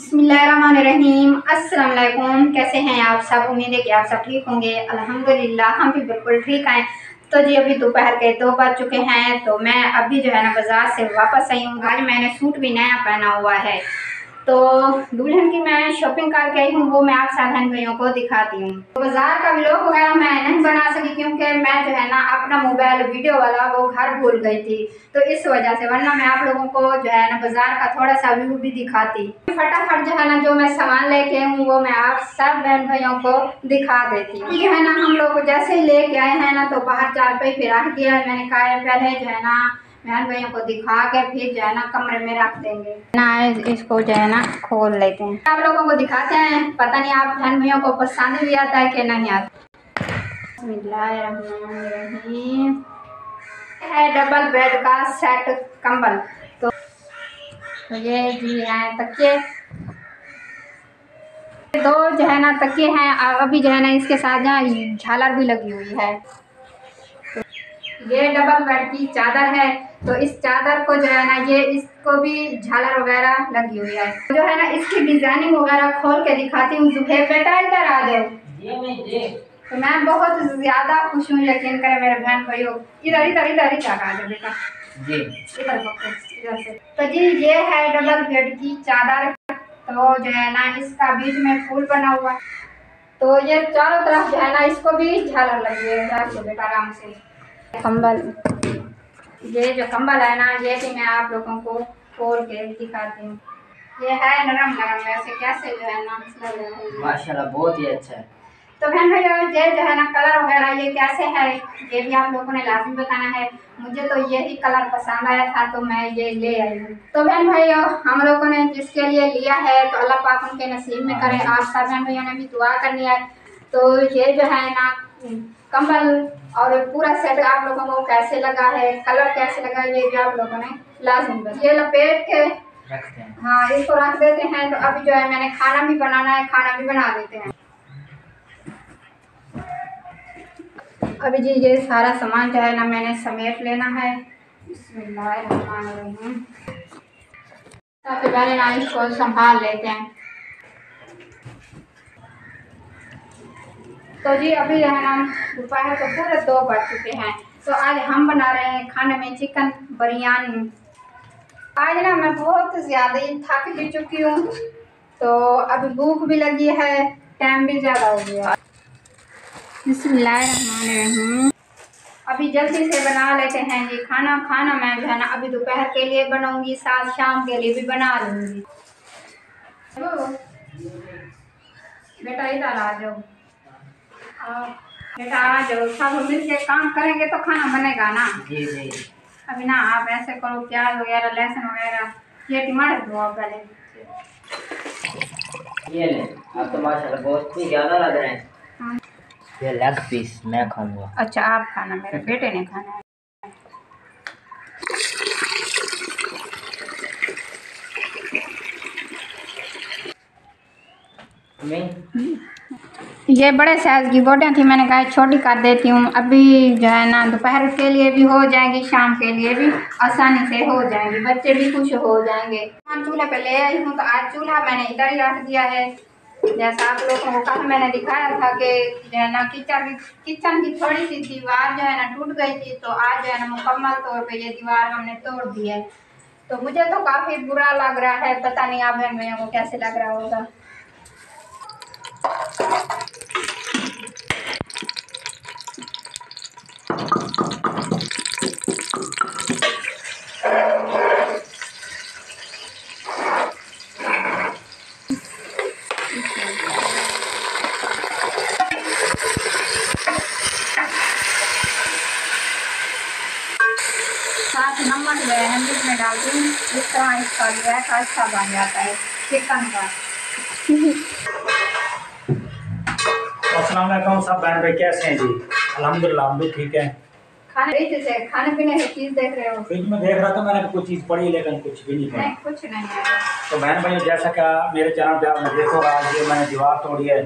बसमीम अस्सलाम कैसे हैं आप सब? उम्मीद है कि आप सब ठीक होंगे। अल्हम्दुलिल्लाह, हम भी बिल्कुल ठीक हैं। तो जी, अभी दोपहर के दो बज चुके हैं तो मैं अभी जो है ना बाज़ार से वापस आई हूँ। आज मैंने सूट भी नया पहना हुआ है। तो दुल्हन की मैं शॉपिंग करके आई हूँ, वो मैं आप बहन भाइयों को दिखाती हूँ। तो बाज़ार का व्लॉग वगैरह मैं नहीं बना सकी क्योंकि मैं जो है ना अपना मोबाइल वीडियो वाला वो घर भूल गई थी। तो इस वजह से वरना मैं आप लोगों को जो है ना बाज़ार का थोड़ा सा व्यू भी दिखाती। फटाफट जो है ना जो मैं सामान लेके हूँ, वो मैं आप सब बहन भाइयों को दिखा देती हूँ। है ना हम लोग जैसे लेके आए हैं ना तो बाहर चार पे फिर दिया मैंने कहा पहले जो है ना बहन भैया को दिखा के फिर जो है ना कमरे में रख देंगे। ना इसको जो है ना खोल लेते हैं। आप लोगों को दिखाते हैं पता नहीं आप बहन भैया को पसंद भी आता है कि नहीं आता। है डबल बेड का सेट कंबल। तो, तो ये जी है तकिए। दो जो है ना तकिए हैं अभी जो है ना इसके साथ जहाँ झालर भी लगी हुई है। ये डबल बेड की चादर है। तो इस चादर को जो है ना ये इसको भी झालर वगैरह लगी हुई है। जो है ना इसकी डिज़ाइनिंग वगैरह खोल के दिखाती हूँ। जुहेब बेटा इधर आ जाओ। तो मैं बहुत ज़्यादा खुश हूँ यकीन करें मेरे बहन भाइयों इधर इधर इधर इधर आ जाओ बेटा। इधर इधर से। तो जी ये है डबल बेड की चादर। तो जो है ना इसका बीच में फूल बना हुआ। तो ये चारों तरफ़ जो है ना इसको भी झालर लगी है। बेटा आराम से। कंबल ये जो कंबल है ना ये भी मैं आप लोगों को खोल के दिखाती हूँ। ये है नरम नरम वैसे कैसे जो है ना माशाल्लाह बहुत ही अच्छा है। तो बहन भाई ये जो है ना कलर वगैरह ये कैसे है ये भी आप लोगों ने लाजमी बताना है। मुझे तो यही कलर पसंद आया था तो मैं ये ले आई हूँ। तो बहन भाई हम लोगों ने जिसके लिए लिया है तो अल्लाह पाक उनके नसीब में करें। आप सब बहन भैया ने भी दुआ करनी है। तो ये जो है ना कंबल और पूरा सेट आप लोगों को कैसे लगा है कलर कैसे लगा है ये भी आप लोगों ने लाजमी ये लपेट के रखते हैं। हाँ इसको रख देते हैं तो अभी जो है मैंने खाना भी बनाना है खाना भी बना देते हैं। अभी जी ये सारा सामान जो है ना मैंने समेट लेना है। सबसे पहले ना इसको संभाल लेते हैं। तो जी, अभी जो है ना दोपहर को पूरे दो बज चुके हैं। तो आज हम बना रहे हैं खाने में चिकन बिरयानी। आज ना मैं बहुत ज़्यादा ही थक भी चुकी हूँ तो अभी भूख भी लगी है टाइम भी ज़्यादा हो गया। अभी जल्दी से बना लेते हैं जी खाना। खाना मैं जो है ना अभी दोपहर के लिए बनाऊँगी, साथ शाम के लिए भी बना लूँगी। बेटा इधर आ जाओ। बेटा आ जाओ सब मिल के काम करेंगे तो खाना बनेगा ना? जी जी। अभी ना आप ऐसे करो प्याज वगैरह लहसुन वगैरह ये टमाटर दो आप पहले। ये ले आप तो माशाल्लाह बहुत ही ज़्यादा लग रहे हैं। हाँ। ये लेग पीस मैं खाऊँगा। अच्छा आप खाना मेरे बेटे ने खाना है। मैं ये बड़े साइज़ की बोटियाँ थी, मैंने कहा छोटी कर देती हूँ। अभी जो है ना, दोपहर के लिए भी हो जाएँगी, शाम के लिए भी आसानी से हो जाएँगी। बच्चे भी खुश हो जाएँगे। हम चूल्हे पे ले आई हूँ तो आज चूल्हा मैंने इधर ही रख दिया है। जैसा आप लोगों को कल मैंने दिखाया था कि जो है ना, किचन किचन की थोड़ी सी दीवार जो है ना टूट गई थी तो आज जो है ना मुकम्मल तौर पर ये दीवार हमने तोड़ दी है। तो मुझे तो काफ़ी बुरा लग रहा है, पता नहीं आप बहन भैया को कैसे लग रहा होगा। साथ नमक जो है इसमें डालती हूँ। इस तरह इसका जो है अच्छा बन जाता है। चिकन का असलम सब बहन भाई कैसे हैं जी? अलहमदिल्ला हम भी ठीक हैं। खाने खाने पीने की चीज़ देख रहे हो? फ्रिज में देख रहा था मैंने कुछ चीज़ पड़ी लेकिन कुछ भी नहीं पड़ी। कुछ नहीं तो बहन भाई जैसा क्या मेरे चैनल पे आपने देखो आज ये मैंने दीवार तोड़ी है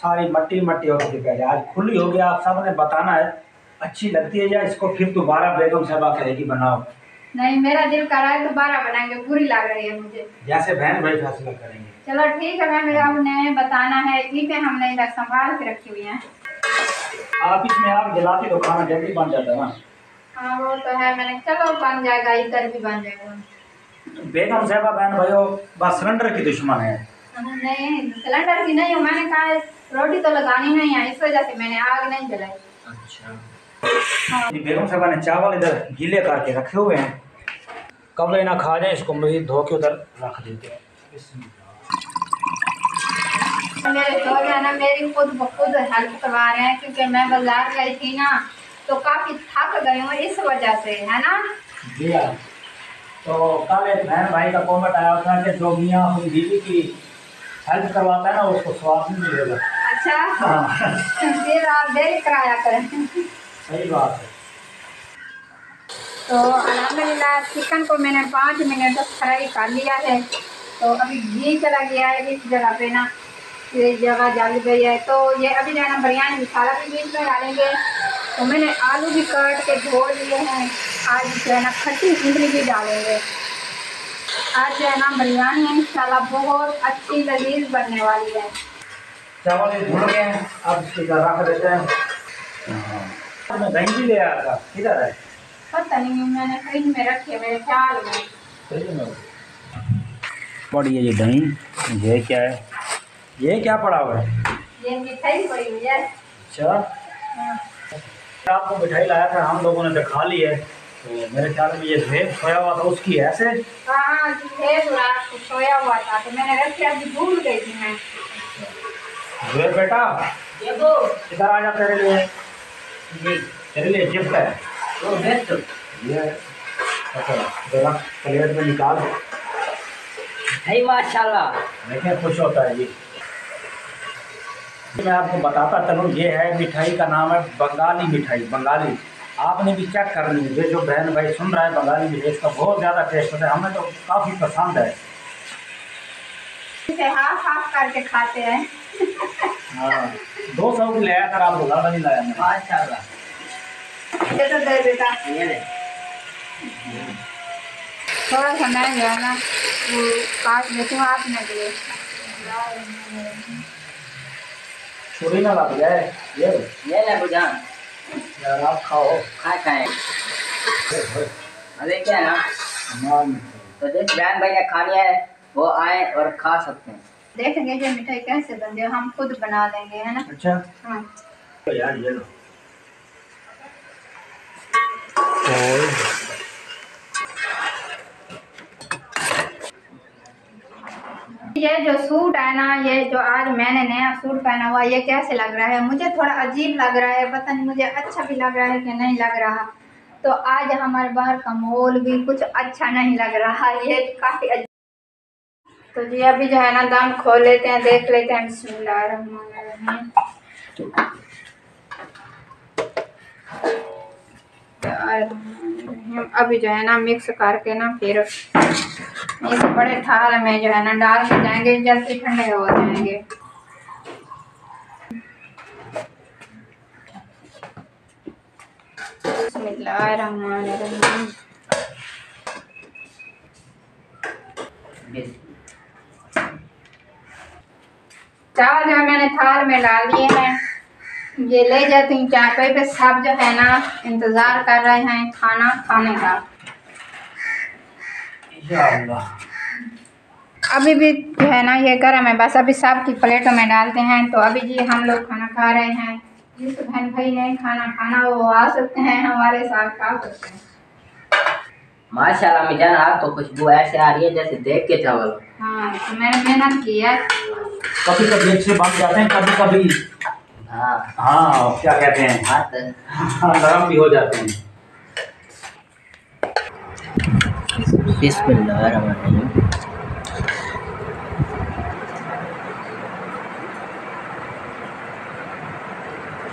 सारी मट्टी मट्टी हो चुकी पहले आज खुली हो गया आप सबने बताना है अच्छी लगती है या इसको फिर दोबारा बेगम साहबा कहेगी बनाओ। नहीं मेरा दिल कर रहा है दोबारा बनाएँगे बुरी लग रही है मुझे। जैसे बहन भाई फैसला करेंगे। चलो ठीक है मैं मेरा आपने बताना है ईटें हमने इधर संभाल के रखी हुई हैं। आप इसमें आग जलाते तो खाना जल्दी बन जाता है ना। हाँ वो तो है मैंने चलो बन जाएगा इधर भी बन जाएगा। बेगम साहबा बहन भाइयों बस सिलेंडर की दुश्मन है। नहीं सिलेंडर की नहीं हो मैंने कहा रोटी तो लगानी नहीं है इस वजह से मैंने आग नहीं जलाई। अच्छा। हाँ बेगम साहबा ने चावल इधर गीले करके रखे हुए हैं। कब लेना खा जाए इसको मजीद धो के उधर रख देते हैं। मेरे शोर है ना मेरी खुद ब खुद हेल्प करवा रहे हैं क्योंकि मैं बाज़ार गई थी ना तो काफ़ी थक गई हूँ इस वजह से है ना? जी हाँ तो कल एक बहन भाई का कॉमेंट आया था कि जो मियाँ अपनी बीवी की हेल्प करवाता है ना उसको स्वाद नहीं मिलेगा। अच्छा? हाँ। फिर आप डेली कराया करें। सही बात है। तो अलहमदिल्ला चिकन को मैंने पाँच मिनट तक फ्राई कर लिया है। तो अभी घी चला गया है इस जगह पे ना ये जगह जल गई है। तो ये अभी जो है ना बिरयानी मसाला भी बीच में डालेंगे। तो मैंने आलू भी काट के धो लिए हैं। आज जो है ना खट्टी इमली भी डालेंगे। आज जो है ना बिरयानी इंशाल्लाह बहुत अच्छी लजीज बनने वाली है। चावल भून गए अब इसको रख देते हाँ। मैं भी ले आया था। किधर है? पता नहीं मैंने फ्रिज में रखे मेरे ख्याल में। पड़ी है ये दही ये क्या है? ये क्या पड़ा हुआ है? ये मिठाई पड़ी हुई है। अच्छा। हाँ। आपको मिठाई लाया था हम लोगों ने तो खा ली है। तो मेरे ख्याल में ये ढेर खोया हुआ था उसकी ऐसे? हाँ थे रात को सोया हुआ था। तो मैंने रख अभी भूल गई थी मैं। बेटा? इधर आ जा तेरे लिए? प्लेट में निकाल है माशाल्लाह। खुश होता है जी मैं आपको बताता चलूँ, ये है मिठाई का नाम है बंगाली मिठाई, बंगाली। आपने भी चेक करनी है। जो बहन भाई सुन रहा है, बंगाली मिठाई, इसका बहुत ज़्यादा टेस्ट होता है। हमें तो काफ़ी पसंद है। इसे हाफ़ हाफ़ करके खाते हैं। हाँ दो सौ की लाया था आपको ज़्यादा नहीं लाया मैं माशाल्लाह ये तो दे बेटा ये ले। थोड़ा सा मैं जो है ना वो काट देती हूँ आपने लिए छुरी ना लग जाए ये ये ले बुझान। यार आप खाओ। खाए। खाए अरे क्या है ना? तो जिस बहन भाई ने खानी है। वो आए और खा सकते हैं। देखेंगे ये मिठाई कैसे बनती है हम खुद बना लेंगे है ना? अच्छा। हाँ। तो यार ये लो। ये जो सूट है ना ये जो आज मैंने नया सूट पहना हुआ ये कैसे लग रहा है? मुझे थोड़ा अजीब लग रहा है पता नहीं मुझे अच्छा भी लग रहा है कि नहीं लग रहा। तो आज हमारे बाहर का माहौल भी कुछ अच्छा नहीं लग रहा ये काफ़ी तो जी, अभी जो है ना दाम खोल लेते हैं, देख लेते हैं बिस्मिल्लाहिर्रहमानिर्रहीम बिस्मिल्लाहिर्रहमानिर्रहीम। अभी जो है ना मिक्स करके ना फिर एक बड़े थाल में जो है ना डाल के जाएँगे, जल्दी ठंडे हो जाएँगे बिस्मिल्लाहिर्रहमानिर्रहीम। चावल जो है मैंने थाल में डाल दिए हैं। ये ले जाती हूँ चाय पे। पे सब जो है ना इंतज़ार कर रहे हैं खाना खाने का। अभी भी जो है ना ये गर्म है बस अभी सब की प्लेटों में डालते हैं। तो अभी जी हम लोग खाना खा रहे हैं। जिस बहन भाई ने खाना खाना वो आ सकते हैं हमारे साथ खा सकते हैं। माशाल्लाह मिजान आज तो खुशबू ऐसे आ रही है जैसे देख के चावल। हाँ तो मैंने मेहनत की है। कभी कभी अच्छे बन जाते हैं कभी कभी हाँ हाँ क्या कहते हैं? हाथ हाँ, नरम भी हो जाते हैं।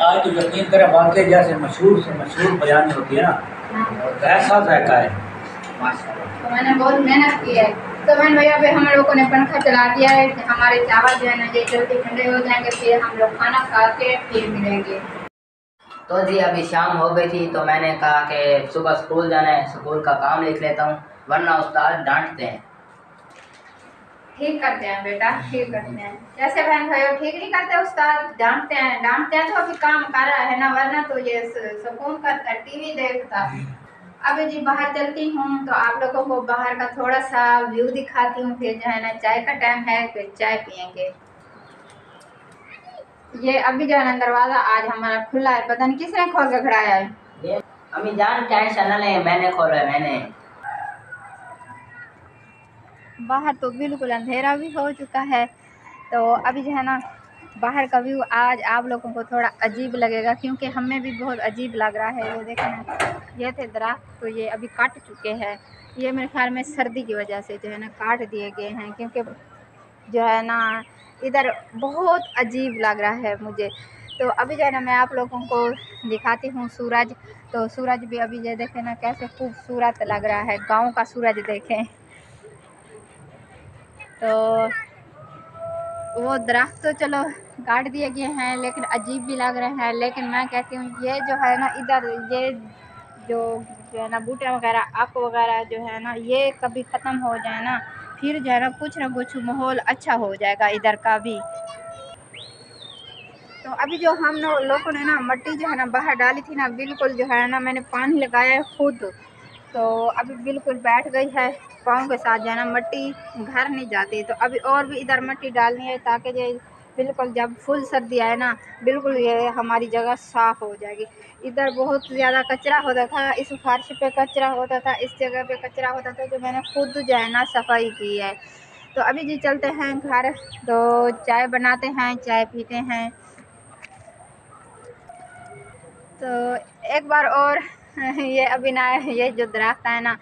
आज तो यकीन करें वाकई जैसे मशहूर से मशहूर बयानी होती है ना हाँ, और ऐसा जायका है। तो मैंने बहुत मेहनत की है। तो मैंने भैया अभी हम लोगों ने पंखा चला दिया है हमारे चावल जो है ना ये जल्दी ठंडे हो जाएँगे फिर हम लोग खाना खा के फिर मिलेंगे। तो जी अभी शाम हो गई थी तो मैंने कहा कि सुबह स्कूल जाना है स्कूल का काम लिख लेता हूँ वरना उस्ताद डांटते हैं। ठीक करते हैं बेटा ठीक करते हैं। जैसे बहन भाई ठीक नहीं करते उस्ताद डांटते हैं डांटते हैं तो अभी काम कर रहा है ना वरना तो ये सुकून करता टीवी देखता अभी जी बाहर चलती हूँ तो आप लोगों को बाहर का थोड़ा सा व्यू दिखाती हूँ फिर जो है ना चाय का टाइम है फिर चाय पियेंगे। ये अभी जो है ना दरवाज़ा आज हमारा खुला है पता नहीं किसने खोल के खड़ाया है? अम्मी जान टेंशन न लें मैंने खोला है मैंने। बाहर तो बिल्कुल अंधेरा भी हो चुका है तो अभी जो है ना बाहर का व्यू आज आप लोगों को थोड़ा अजीब लगेगा क्योंकि हमें भी बहुत अजीब लग रहा है ये देखें ना ये थे दरख्त तो ये अभी काट चुके हैं। ये मेरे ख्याल में सर्दी की वजह से जो है ना काट दिए गए हैं, क्योंकि जो है ना इधर बहुत अजीब लग रहा है मुझे। तो अभी जो है ना मैं आप लोगों को दिखाती हूँ सूरज। तो सूरज भी अभी ये देखें ना कैसे खूबसूरत लग रहा है, गाँव का सूरज देखें। तो वो दरख्त तो चलो काट दिए गए हैं, लेकिन अजीब भी लग रहे हैं, लेकिन मैं कहती हूँ ये जो है ना इधर ये जो जो है ना, बूटे वगैरह आक वगैरह जो है ना, ये कभी ख़त्म हो जाए ना, फिर जो है ना, कुछ ना कुछ माहौल अच्छा हो जाएगा इधर का भी। तो अभी जो हम लोगों ने ना, मट्टी जो है ना, बाहर डाली थी ना, बिल्कुल जो है ना, मैंने पानी लगाया है खुद। तो अभी बिल्कुल बैठ गई है, पाँव के साथ जो है ना, मट्टी घर नहीं जाती। तो अभी और भी इधर मट्टी डालनी है ताकि जो बिल्कुल जब फुल सर्दी आए ना, बिल्कुल ये हमारी जगह साफ़ हो जाएगी। इधर बहुत ज़्यादा कचरा होता था, इस फर्श पे कचरा होता था, इस जगह पे कचरा होता था जो मैंने खुद जो है ना सफ़ाई की है। तो अभी जी चलते हैं घर तो चाय बनाते हैं, चाय पीते हैं। तो एक बार और ये अभी ना, ये जो दरख्त है ना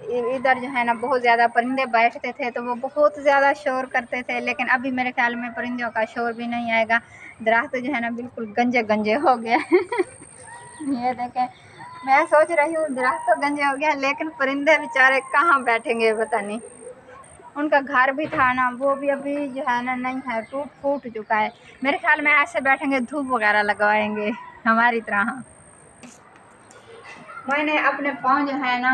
इधर जो है ना बहुत ज़्यादा परिंदे बैठते थे तो वो बहुत ज़्यादा शोर करते थे, लेकिन अभी मेरे ख्याल में परिंदों का शोर भी नहीं आएगा। दरख्त जो है ना बिल्कुल गंजे गंजे हो गया। ये देखें, मैं सोच रही हूँ दरख्त तो गंजे हो गया, लेकिन परिंदे बेचारे कहाँ बैठेंगे पता नहीं। उनका घर भी था ना, वो भी अभी जो है ना नहीं है टूट फूट चुका है। मेरे ख्याल में ऐसे बैठेंगे धूप वगैरह लगवाएँगे हमारी तरह। मैंने अपने पाँव जो है ना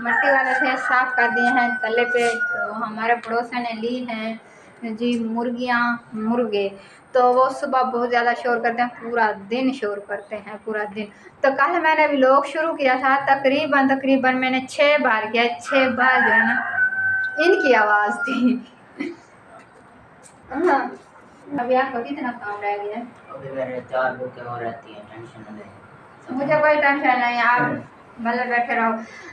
मट्टी वाले थे साफ़ कर दिए हैं तले पे। तो हमारे पड़ोसन ने ली हैं जी मुर्गियाँ मुर्गे। तो वो सुबह बहुत ज़्यादा शोर करते हैं पूरा दिन शोर करते हैं पूरा दिन। तो कल मैंने लोग शुरू किया था तकरीबन तकरीबन मैंने छः बार किया छः बार जो है ना इनकी आवाज़ थी। हाँ। अभी आपको कितना काम रह गया? अभी मेरे चार और रहती हैं टेंशन मुझे कोई टेंशन नहीं आप भले बैठे रहो।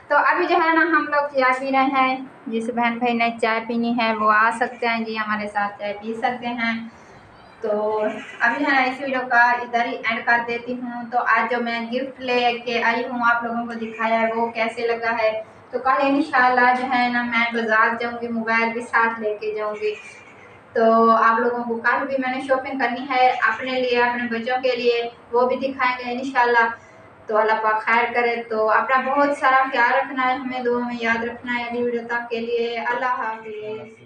तो अभी जो है ना, हम लोग चाय पी रहे हैं। जिस बहन भाई ने चाय पीनी है, वो आ सकते हैं। जी, हमारे साथ चाय पी सकते हैं। तो अभी जो है ना, इस वीडियो का इधर ही एंड कर देती हूँ। तो आज जो मैं गिफ्ट ले के आई हूँ, आप लोगों को दिखाया है, वो कैसे लगा है? तो कल इन जो है ना, मैं बाज़ार जाऊँगी, मोबाइल भी साथ लेके जाऊँगी। तो आप लोगों को कल भी मैंने शॉपिंग करनी है, अपने लिए, अपने बच्चों के लिए, वो भी दिखाएँगे इन तो अल्लाह पाक खैर करे तो अपना बहुत सारा ख्याल रखना है, हमें दो हमें याद रखना है अगली वीडियो तक के लिए। अल्लाह हाफिज़।